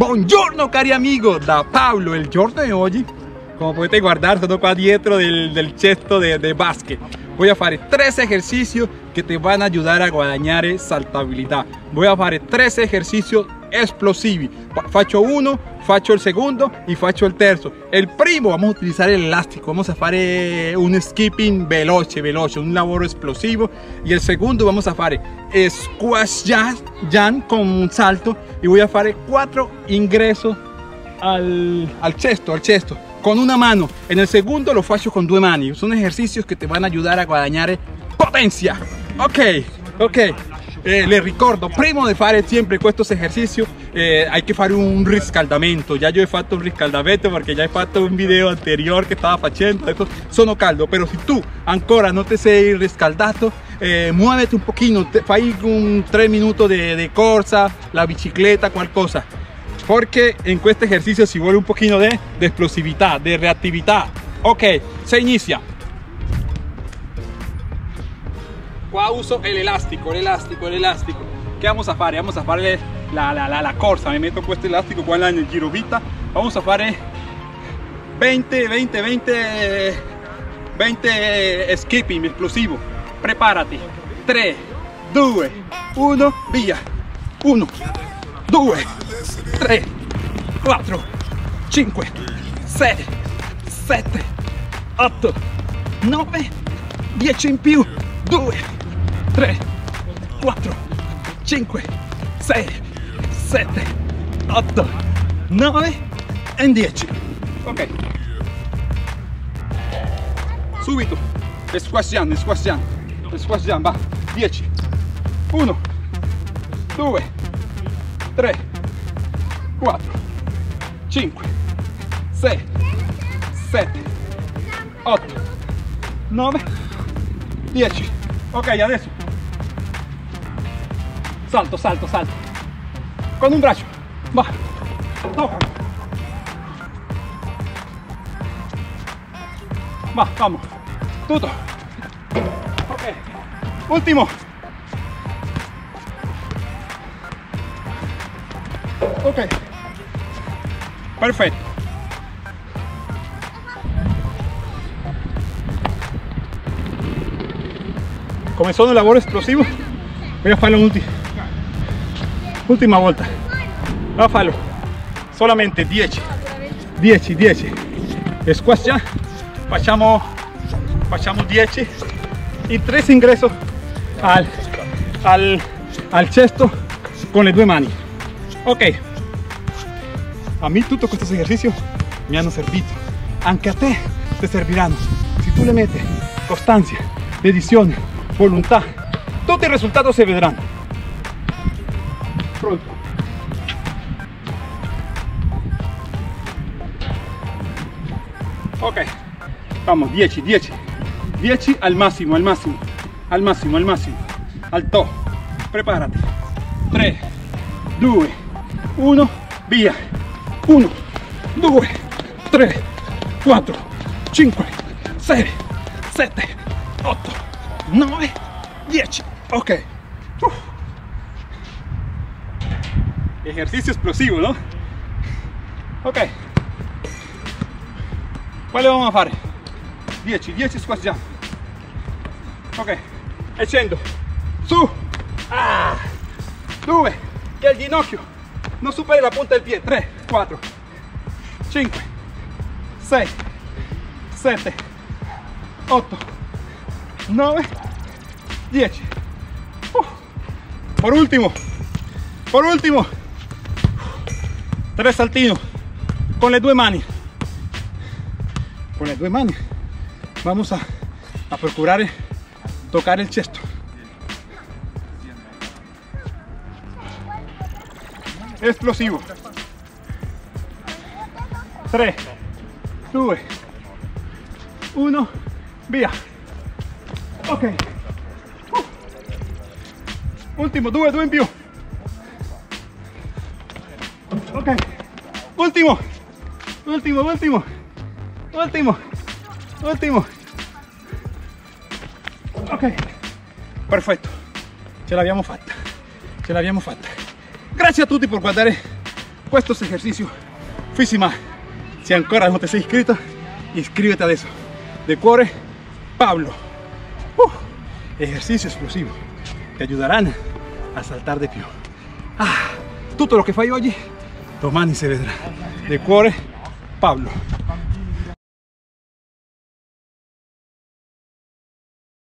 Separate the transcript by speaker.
Speaker 1: Buongiorno cari amigo, da Paolo. Il giorno di oggi, come potete guardare, sono qua dietro del, del cesto de, de basket. Voy a fare tres ejercicios que te van a ayudar a guadagnare saltabilità. Voy a fare tres ejercicios explosivi. Fa- Faccio uno, faccio il secondo e faccio il terzo. Il primo vamos a utilizzare l'elastico, vamos a fare un skipping veloce, veloce, un lavoro esplosivo. E il secondo vamos a fare squash jump, con un salto e voy a fare quattro ingresos al, al cesto, al cesto, con una mano. En el segundo lo faccio con due mani. Son ejercicios que te van a ayudar a guadagnare potencia. Ok, ok. Eh, le ricordo, prima di fare sempre questo esercizio eh, hay que fare un riscaldamento. Ya yo he fatto un riscaldamento porque ya he fatto un video anterior che stava facendo. Adesso sono caldo, pero si tu ancora non ti sei riscaldato, eh, muévete un pochino, fai un 3 minuti di de corsa, la bicicleta, qualcosa. Porque en este ejercicio si vuelve un poquito de, de explosividad, de reactividad. Ok, se inicia. Qua uso el elástico, el elástico, el elástico. ¿Qué vamos a hacer? Vamos a hacer la, la, la, la corsa. Me meto questo elástico qua en el girovita. Vamos a hacer 20, 20, 20, 20 skipping explosivo. Prepárate. 3, 2, 1, via. 1, 2, 3, 4, 5, 6, 7, 8, 9, 10 in più, 2, 3, 4, 5, 6, 7, 8, 9 e 10. Ok. Subito. Squasciando, squasciando. Squasciando, va. 10. 1, 2, 3, 4, 5, 6, 7, 8, 9, 10. Ok, adesso. Salto, salto, salto. Con un braccio. Va. Tocca. Va, vamos. Tutto. Ok. Ultimo. Ok. Perfetto. Come sono lavoro esplosivo, voy a farlo un'ultima ultima volta. Voy a farlo solamente 10, 10, 10. Squash jump. Facciamo, facciamo 10 y 3 ingresos al, al, al cesto con le due mani. Ok. A mí tutti questi esercizi mi hanno servito. Anche a te te serviranno. Si tu le metti costanza, dedizione, volontà, tutti i risultati si vedranno. Pronto. Ok. Vamos, 10, 10. 10 al máximo, al máximo. Al máximo, al máximo. Alto. Prepárate. 3, 2, 1, via. 1, 2, 3, 4, 5, 6, 7, 8, 9, 10. Ok. Uf. Ejercicio explosivo, ¿no? Ok. Quale vamos a fare? 10, 10 squat jump. Ok. E. Su. Ah. 2. Che il ginocchio non superi la punta del piede. 3, 4, 5, 6, 7, 8, 9, 10. Uh. Por último, por último, tres saltinos con le due mani. Con le due mani vamos a, procurar tocar el cesto. Explosivo. 3, 2, 1, via. Ok. Uh. Ultimo, 2, 2 in più. Ok. Ultimo. Ultimo, ultimo. Ultimo. Ultimo. Ok. Perfetto. Ce l'abbiamo fatta. Ce l'abbiamo fatta. Grazie a tutti per guardare questo ejercicio físima si ancora no te sei iscrito iscríbete a eso de cuore Pablo uh, ejercicio explosivo te ayudarán a saltar de più ah, tutto lo che fai oggi domani si vedrà de cuore Pablo